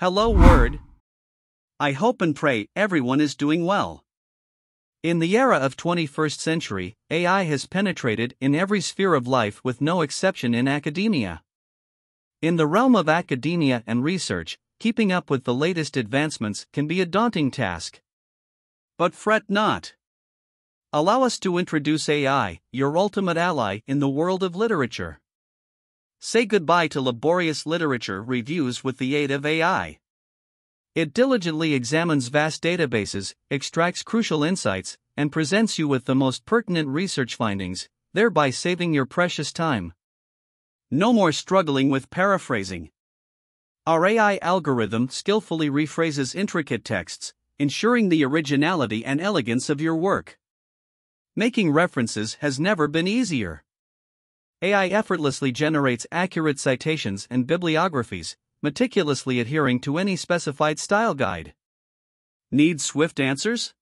Hello, Word. I hope and pray everyone is doing well. In the era of 21st century, AI has penetrated in every sphere of life with no exception in academia. In the realm of academia and research, keeping up with the latest advancements can be a daunting task. But fret not. Allow us to introduce AI, your ultimate ally in the world of literature. Say goodbye to laborious literature reviews with the aid of AI. It diligently examines vast databases, extracts crucial insights, and presents you with the most pertinent research findings, thereby saving your precious time. No more struggling with paraphrasing. Our AI algorithm skillfully rephrases intricate texts, ensuring the originality and elegance of your work. Making references has never been easier. AI effortlessly generates accurate citations and bibliographies, meticulously adhering to any specified style guide. Need swift answers?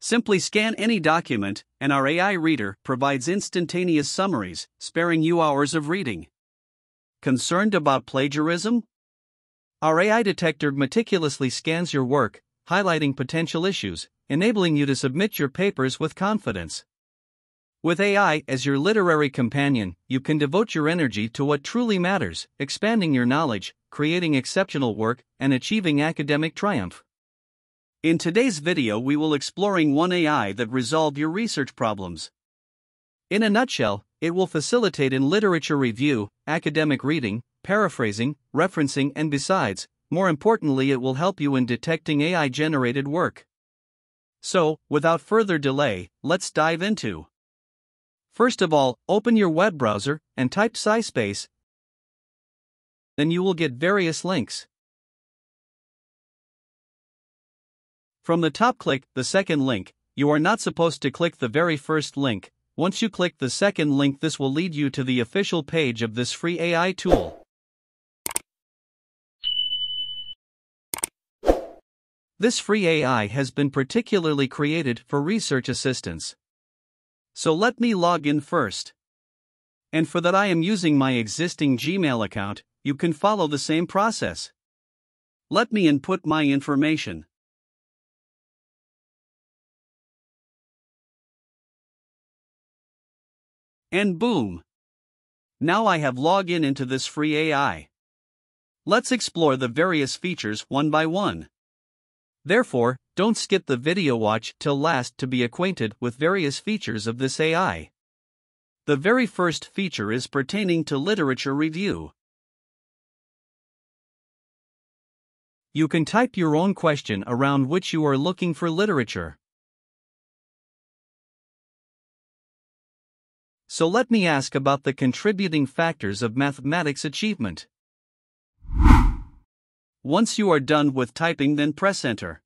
Simply scan any document, and our AI reader provides instantaneous summaries, sparing you hours of reading. Concerned about plagiarism? Our AI detector meticulously scans your work, highlighting potential issues, enabling you to submit your papers with confidence. With AI as your literary companion, you can devote your energy to what truly matters, expanding your knowledge, creating exceptional work, and achieving academic triumph. In today's video, we will exploring one AI that resolve your research problems. In a nutshell, it will facilitate in literature review, academic reading, paraphrasing, referencing, and besides, more importantly, it will help you in detecting AI generated work. So, without further delay, let's dive into First of all, open your web browser and type SciSpace. Then you will get various links. From the top, click the second link. You are not supposed to click the very first link. Once you click the second link, this will lead you to the official page of this free AI tool. This free AI has been particularly created for research assistants. So let me log in first. And for that, I am using my existing Gmail account, you can follow the same process. Let me input my information. And boom! Now I have logged in into this free AI. Let's explore the various features one by one. Therefore, don't skip the video watch till last to be acquainted with various features of this AI. The very first feature is pertaining to literature review. You can type your own question around which you are looking for literature. So let me ask about the contributing factors of mathematics achievement. Once you are done with typing, then press enter.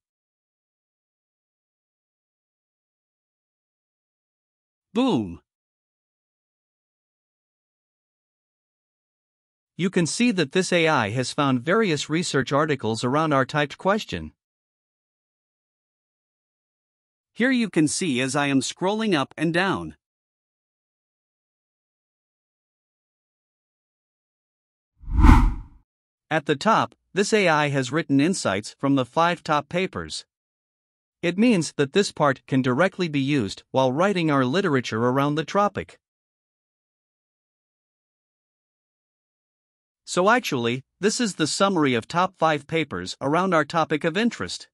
Boom! You can see that this AI has found various research articles around our typed question. Here you can see as I am scrolling up and down. At the top, this AI has written insights from the five top papers. It means that this part can directly be used while writing our literature around the topic. So actually, this is the summary of top 5 papers around our topic of interest.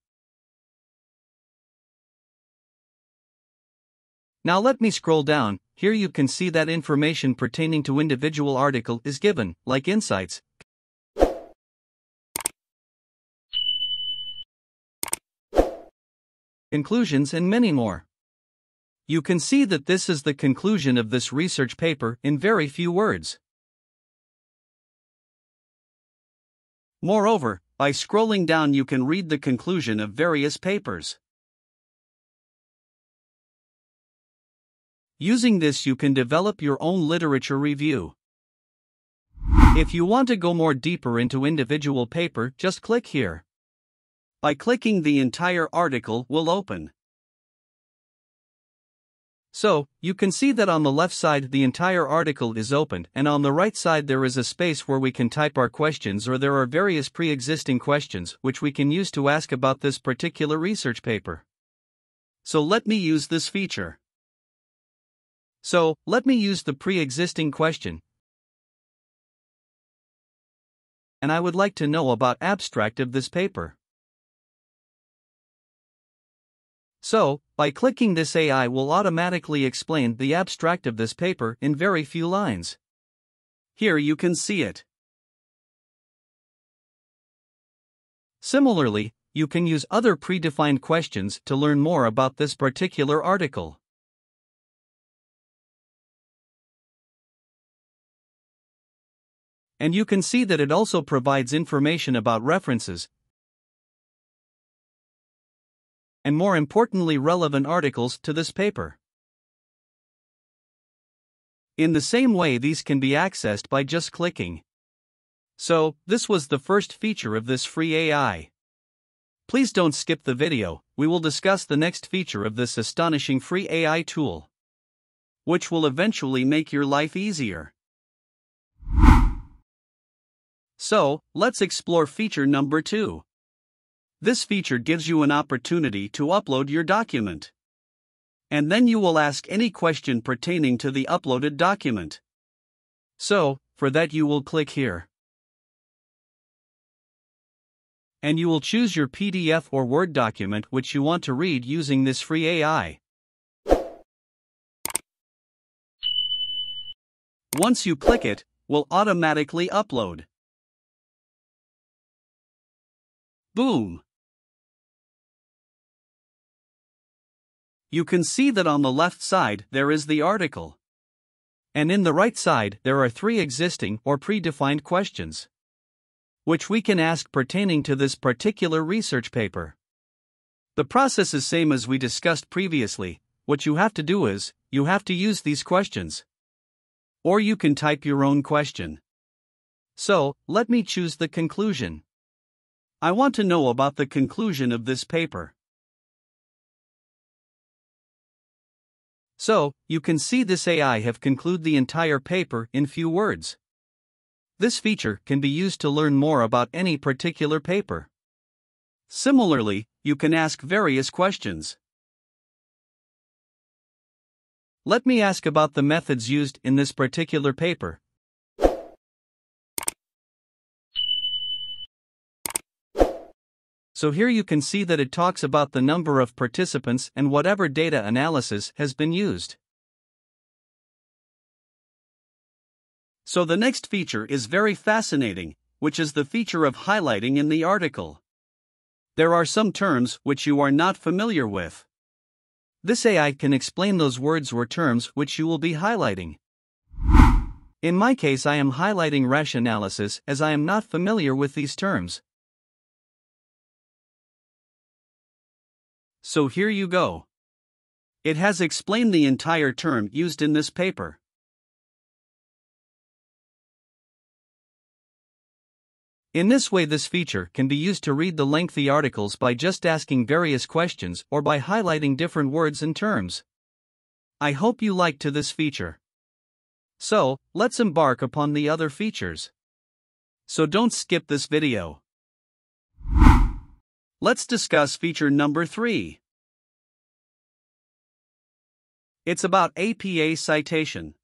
Now let me scroll down. Here you can see that information pertaining to individual article is given, like insights, conclusions, and many more. You can see that this is the conclusion of this research paper in very few words. Moreover, by scrolling down, you can read the conclusion of various papers. Using this, you can develop your own literature review. If you want to go more deeper into individual paper, just click here. By clicking the entire article will open. So, you can see that on the left side the entire article is opened and on the right side there is a space where we can type our questions or there are various pre-existing questions which we can use to ask about this particular research paper. So let me use this feature. So, let me use the pre-existing question. And I would like to know about abstract of this paper. So, by clicking this AI will automatically explain the abstract of this paper in very few lines. Here you can see it. Similarly, you can use other predefined questions to learn more about this particular article. And you can see that it also provides information about references, and more importantly relevant articles to this paper. In the same way these can be accessed by just clicking. So, this was the first feature of this free AI. Please don't skip the video, we will discuss the next feature of this astonishing free AI tool. Which will eventually make your life easier. So, let's explore feature number 2. This feature gives you an opportunity to upload your document. And then you will ask any question pertaining to the uploaded document. So, for that, you will click here. And you will choose your PDF or Word document which you want to read using this free AI. Once you click it, will automatically upload. Boom! You can see that on the left side there is the article. And in the right side there are three existing or predefined questions. Which we can ask pertaining to this particular research paper. The process is same as we discussed previously, what you have to do is, you have to use these questions. Or you can type your own question. So, let me choose the conclusion. I want to know about the conclusion of this paper. So, you can see this AI have conclude the entire paper in few words. This feature can be used to learn more about any particular paper. Similarly, you can ask various questions. Let me ask about the methods used in this particular paper. So here you can see that it talks about the number of participants and whatever data analysis has been used. So the next feature is very fascinating, which is the feature of highlighting in the article. There are some terms which you are not familiar with. This AI can explain those words or terms which you will be highlighting. In my case, I am highlighting Rasch analysis as I am not familiar with these terms. So here you go. It has explained the entire term used in this paper. In this way, this feature can be used to read the lengthy articles by just asking various questions or by highlighting different words and terms. I hope you liked to this feature. So, let's embark upon the other features. So don't skip this video. Let's discuss feature number 3. It's about APA citation.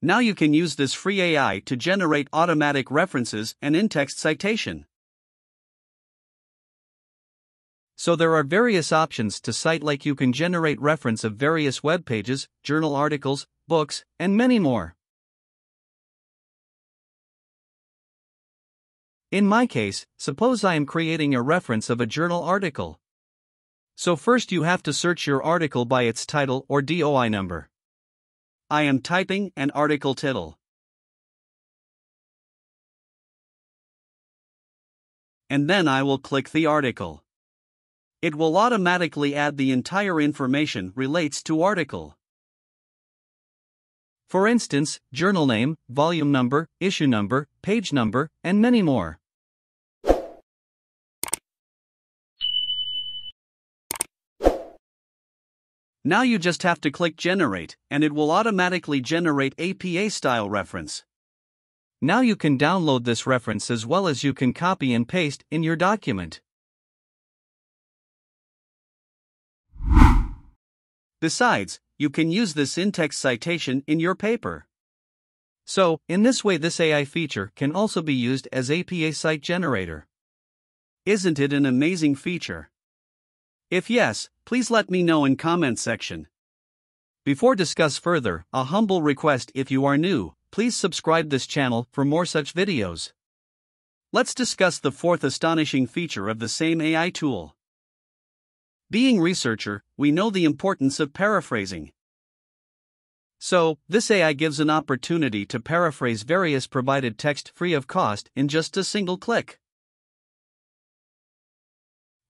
Now you can use this free AI to generate automatic references and in-text citation. So there are various options to cite like you can generate reference of various web pages, journal articles, books, and many more. In my case, suppose I am creating a reference of a journal article. So first you have to search your article by its title or DOI number. I am typing an article title. And then I will click the article. It will automatically add the entire information relates to article. For instance, journal name, volume number, issue number, page number, and many more. Now you just have to click Generate, and it will automatically generate APA style reference. Now you can download this reference as well as you can copy and paste in your document. Besides, you can use this in-text citation in your paper. So, in this way this AI feature can also be used as APA cite generator. Isn't it an amazing feature? If yes, please let me know in comment section. Before discuss further, a humble request if you are new, please subscribe this channel for more such videos. Let's discuss the fourth astonishing feature of the same AI tool. Being researcher, we know the importance of paraphrasing. So, this AI gives an opportunity to paraphrase various provided text free of cost in just a single click.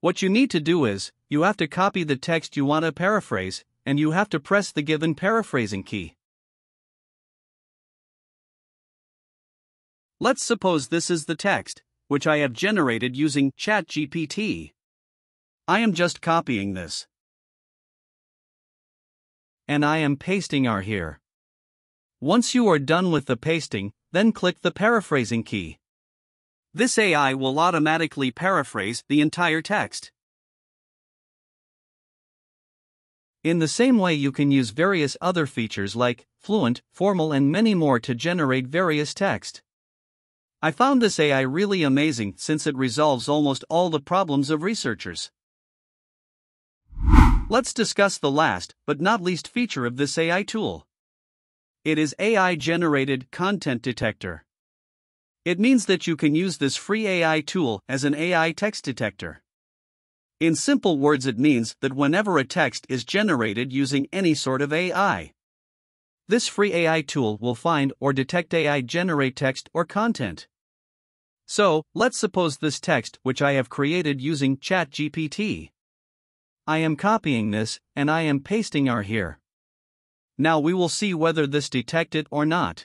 What you need to do is, you have to copy the text you want to paraphrase, and you have to press the given paraphrasing key. Let's suppose this is the text, which I have generated using ChatGPT. I am just copying this. And I am pasting R here. Once you are done with the pasting, then click the paraphrasing key. This AI will automatically paraphrase the entire text. In the same way, you can use various other features like fluent, formal, and many more to generate various text. I found this AI really amazing since it resolves almost all the problems of researchers. Let's discuss the last, but not least feature of this AI tool. It is AI generated content detector. It means that you can use this free AI tool as an AI text detector. In simple words, it means that whenever a text is generated using any sort of AI, this free AI tool will find or detect AI generate text or content. So, let's suppose this text which I have created using ChatGPT. I am copying this and I am pasting R here. Now we will see whether this detect it or not.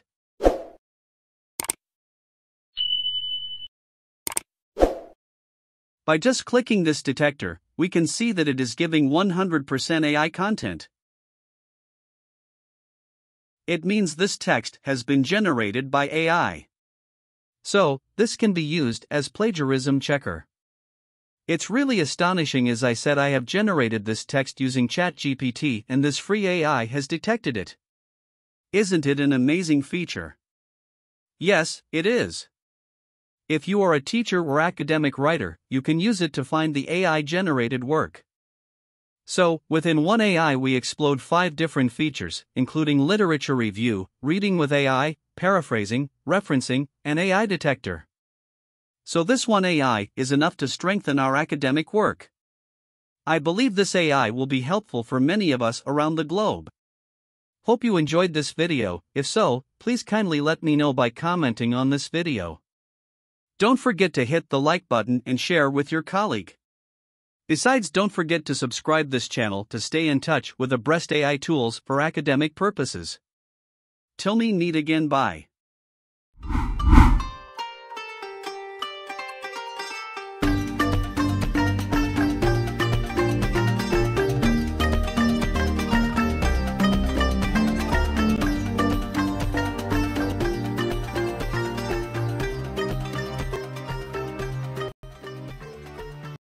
By just clicking this detector, we can see that it is giving 100% AI content. It means this text has been generated by AI. So, this can be used as plagiarism checker. It's really astonishing as I said I have generated this text using ChatGPT and this free AI has detected it. Isn't it an amazing feature? Yes, it is. If you are a teacher or academic writer, you can use it to find the AI generated work. So, within one AI, we explode five different features, including literature review, reading with AI, paraphrasing, referencing, and AI detector. So, this one AI is enough to strengthen our academic work. I believe this AI will be helpful for many of us around the globe. Hope you enjoyed this video, if so, please kindly let me know by commenting on this video. Don't forget to hit the like button and share with your colleague. Besides, don't forget to subscribe this channel to stay in touch with the best AI tools for academic purposes. Till me meet again bye.